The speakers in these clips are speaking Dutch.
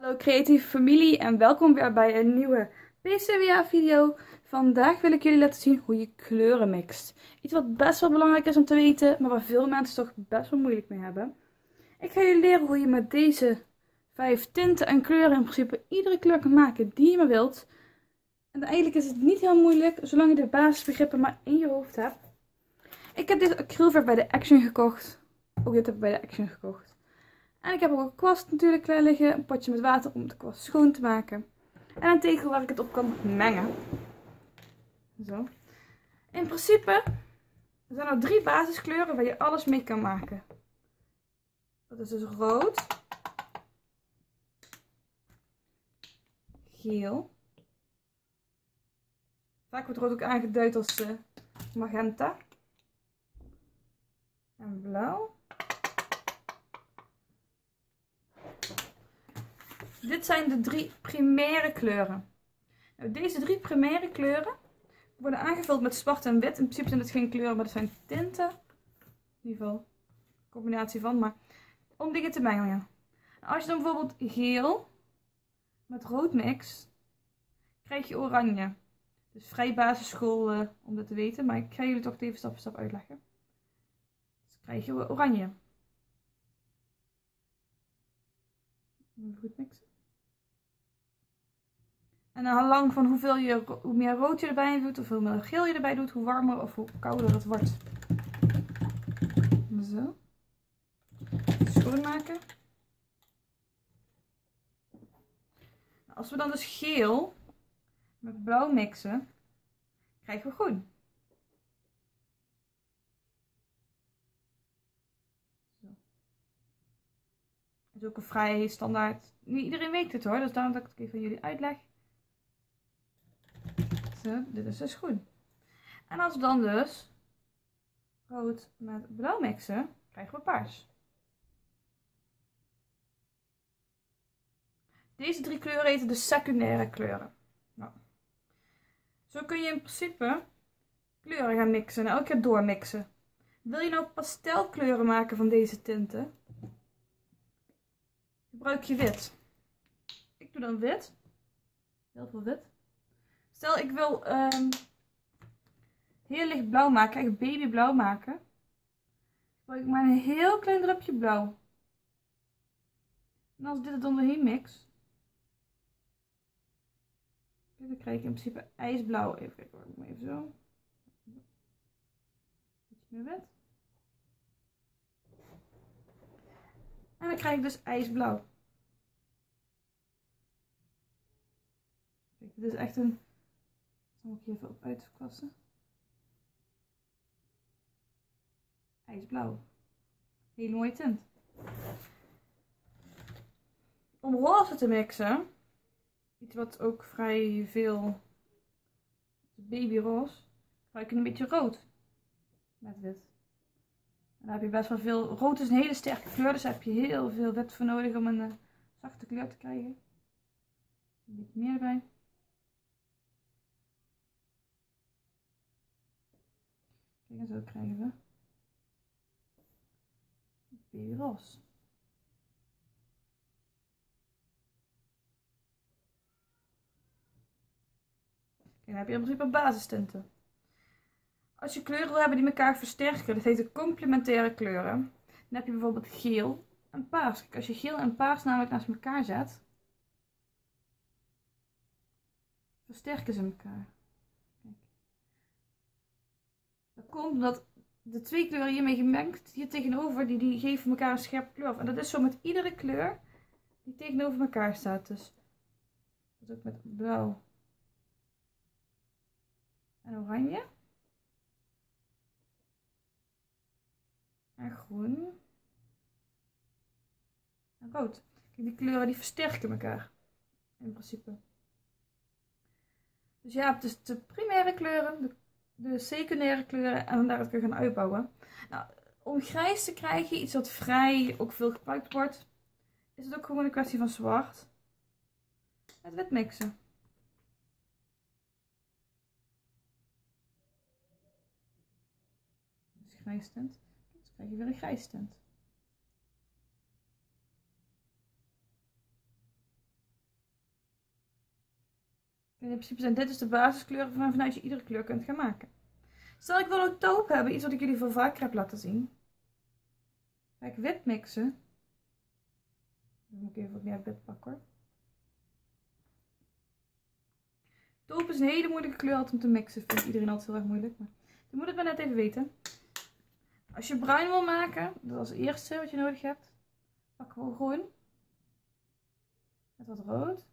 Hallo creatieve familie en welkom weer bij een nieuwe PCWA video. Vandaag wil ik jullie laten zien hoe je kleuren mixt. Iets wat best wel belangrijk is om te weten, maar waar veel mensen toch best wel moeilijk mee hebben. Ik ga jullie leren hoe je met deze vijf tinten en kleuren in principe iedere kleur kan maken die je maar wilt. En eigenlijk is het niet heel moeilijk, zolang je de basisbegrippen maar in je hoofd hebt. Ik heb dit acrylverf bij de Action gekocht. Ook dit heb ik bij de Action gekocht. En ik heb ook een kwast natuurlijk klaar liggen. Een potje met water om de kwast schoon te maken. En een tegel waar ik het op kan mengen. Zo. In principe zijn er drie basiskleuren waar je alles mee kan maken. Dat is dus rood. Geel. Vaak wordt rood ook aangeduid als uh, magenta. En blauw. Dit zijn de drie primaire kleuren. Nou, deze drie primaire kleuren worden aangevuld met zwart en wit. In principe zijn het geen kleuren, maar het zijn tinten. In ieder geval een combinatie van, maar om dingen te mengen. Als je dan bijvoorbeeld geel met rood mix, krijg je oranje. Dus vrij basisschool om dat te weten, maar ik ga jullie toch even stap voor stap uitleggen. Dus krijg je oranje. Goed mixen. En dan lang van hoeveel je, hoe meer rood je erbij doet, of hoe meer geel je erbij doet, hoe warmer of hoe kouder het wordt. Zo. Schoonmaken. Als we dan dus geel met blauw mixen, krijgen we groen. Is ook een vrij standaard. Niet iedereen weet het hoor, dus daarom dat ik het even aan jullie uitleg. Zo, dit is dus groen. En als we dan dus rood met blauw mixen, krijgen we paars. Deze drie kleuren heten de secundaire kleuren. Nou. Zo kun je in principe kleuren gaan mixen en elke keer doormixen. Wil je nou pastelkleuren maken van deze tinten? Gebruik je wit. Ik doe dan wit. Heel veel wit. Stel ik wil um, heel licht blauw maken, echt babyblauw maken. Gebruik ik maar een heel klein drupje blauw. En als ik dit er dan doorheen mix. Dan krijg ik in principe ijsblauw. Even kijken, ik maar even zo. Iets meer wit. En dan krijg ik dus ijsblauw. Kijk, dit is echt een zal ik hier even op uitkwassen. IJsblauw. Hele mooie tint. Om roze te mixen, iets wat ook vrij veel babyroze, gebruik ik een beetje rood met wit. En dan heb je best wel veel. Rood is een hele sterke kleur, dus heb je heel veel wit voor nodig om een uh, zachte kleur te krijgen. Een beetje meer erbij. Kijk, en zo krijgen we babyros. Kijk, dan heb je in principe basistinten. Als je kleuren wil hebben die elkaar versterken, dat heet de complementaire kleuren. Dan heb je bijvoorbeeld geel en paars. Kijk, als je geel en paars namelijk naast elkaar zet, versterken ze elkaar. Dat komt omdat de twee kleuren hiermee gemengd, hier tegenover, die, die geven elkaar een scherpe kleur af. En dat is zo met iedere kleur die tegenover elkaar staat. Dus dat is ook met blauw en oranje. En groen. En rood. Die kleuren die versterken elkaar. In principe. Dus je hebt dus de primaire kleuren, de de secundaire kleuren en daar kun je gaan uitbouwen. Nou, om grijs te krijgen, iets wat vrij ook veel gebruikt wordt, is het ook gewoon een kwestie van zwart met wit mixen. Dus grijs tint. Krijg je weer een grijs in principe zijn dit dus de basiskleuren vanuit je iedere kleur kunt gaan maken. Stel ik wil ook taupe hebben, iets wat ik jullie veel vaker heb laten zien. Ga ik wit mixen. Dan moet ik even wat meer wit pakken. Taupe is een hele moeilijke kleur om te mixen. Vindt iedereen altijd heel erg moeilijk. Maar moet het maar net even weten. Als je bruin wil maken, dat is als eerste wat je nodig hebt. Pak gewoon groen. Met wat rood.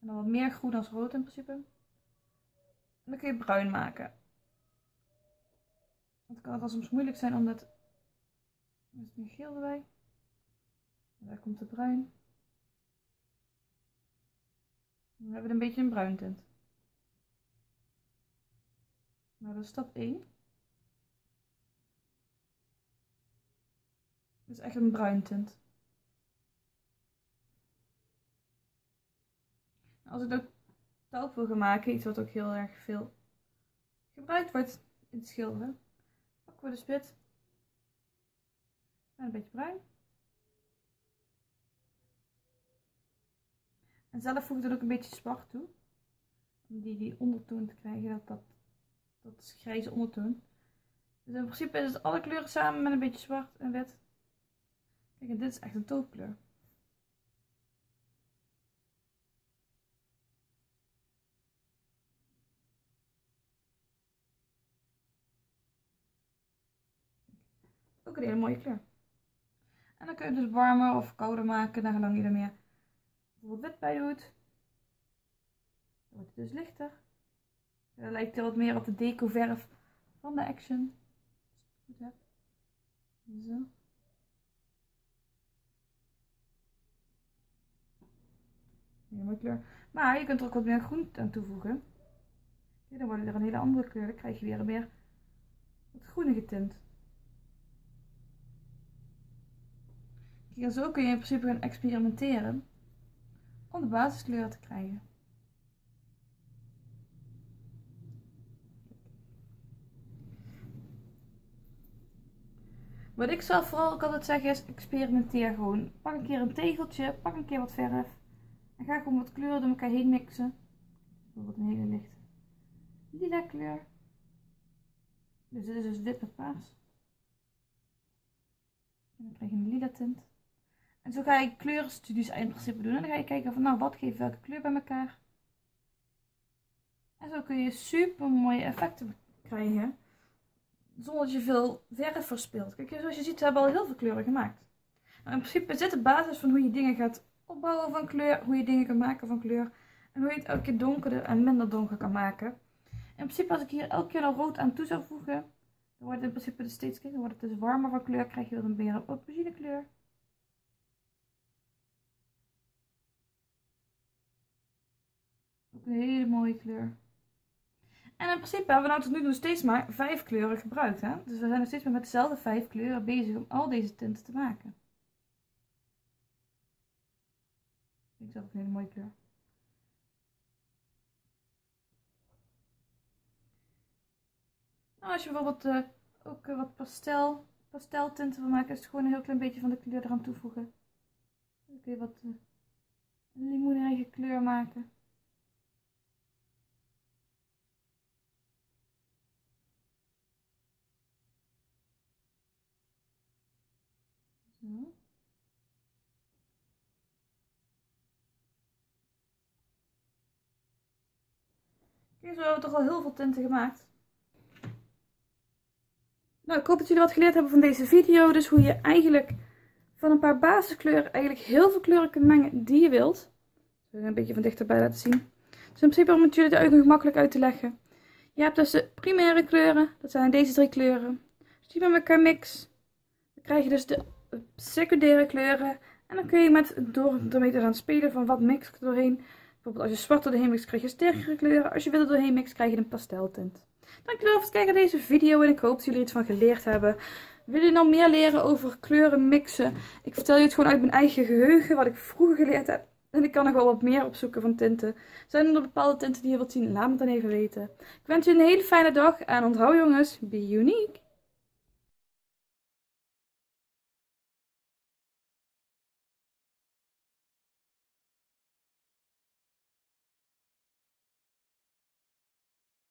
En dan wat meer groen als rood in principe. En dan kun je bruin maken. Het kan wel soms moeilijk zijn omdat... Er is nu geel erbij. En daar komt de bruin. Dan hebben we een beetje een bruin tint. Nou, dat is stap 1. Dit is echt een bruin tint. Als ik ook taupe wil gaan maken, iets wat ook heel erg veel gebruikt wordt in het schilderen, pakken we de spit en een beetje bruin. En zelf voeg ik er ook een beetje zwart toe. Om die, die ondertoon te krijgen, dat, dat, dat is grijze ondertoon. Dus in principe is het alle kleuren samen met een beetje zwart en wit. Kijk, en dit is echt een toopkleur. Ook een hele mooie kleur. En dan kun je dus warmer of kouder maken, naar gelang je er meer bijvoorbeeld wit bij doet. Dan wordt het dus lichter. Dan lijkt het wat meer op de deco verf van de Action. Goed heb. Zo. Hele mooie kleur. Maar je kunt er ook wat meer groen aan toevoegen. dan wordt er een hele andere kleur. Dan krijg je weer een meer wat groenige tint. Kijk, zo kun je in principe gaan experimenteren om de basiskleur te krijgen. Wat ik zelf vooral ook altijd zeg is, experimenteer gewoon. Pak een keer een tegeltje, pak een keer wat verf. En ga gewoon wat kleuren door elkaar heen mixen. Bijvoorbeeld een hele lichte lila kleur. Dus dit is dus wit met paars. En dan krijg je een lila tint. En zo ga ik kleurenstudies in principe doen. En dan ga je kijken van nou wat geeft welke kleur bij elkaar. En zo kun je super mooie effecten krijgen. Zonder dat je veel verf verspilt. Kijk, zoals je ziet, we hebben al heel veel kleuren gemaakt. Nou, in principe is dit de basis van hoe je dingen gaat opbouwen van kleur. Hoe je dingen kan maken van kleur. En hoe je het elke keer donkerder en minder donker kan maken. In principe als ik hier elke keer al rood aan toe zou voegen. Dan wordt het in principe steeds dan wordt het dus warmer van kleur. Krijg je een meer aubergine kleur. een hele mooie kleur. En in principe hebben we nou tot nu toe steeds maar vijf kleuren gebruikt. Hè? Dus we zijn nog steeds maar met dezelfde vijf kleuren bezig om al deze tinten te maken. Ik ook een hele mooie kleur. Nou, als je bijvoorbeeld uh, ook uh, wat pastel, pasteltinten wil maken, is het gewoon een heel klein beetje van de kleur eraan toevoegen. Dan wat uh, limoenige kleur maken. Zo. Kijk, zo hebben we toch al heel veel tinten gemaakt. Nou, ik hoop dat jullie wat geleerd hebben van deze video. Dus hoe je eigenlijk van een paar basiskleuren eigenlijk heel veel kleuren kunt mengen die je wilt. Ik een beetje van dichterbij laten zien. Dus in principe om het jullie het nog makkelijk uit te leggen. Je hebt dus de primaire kleuren. Dat zijn deze drie kleuren. Als die met elkaar mix, dan krijg je dus de secundaire kleuren. En dan kun je met, door ermee te gaan spelen van wat mix doorheen. Bijvoorbeeld als je zwart doorheen mixt krijg je sterkere kleuren. Als je wit doorheen mixt krijg je een pasteltint. Dankjewel voor het kijken naar deze video en ik hoop dat jullie er iets van geleerd hebben. Wil je nog meer leren over kleuren mixen? Ik vertel je het gewoon uit mijn eigen geheugen, wat ik vroeger geleerd heb. En ik kan nog wel wat meer opzoeken van tinten. Zijn er bepaalde tinten die je wilt zien? Laat me dan even weten. Ik wens je een hele fijne dag en onthoud jongens, be unique!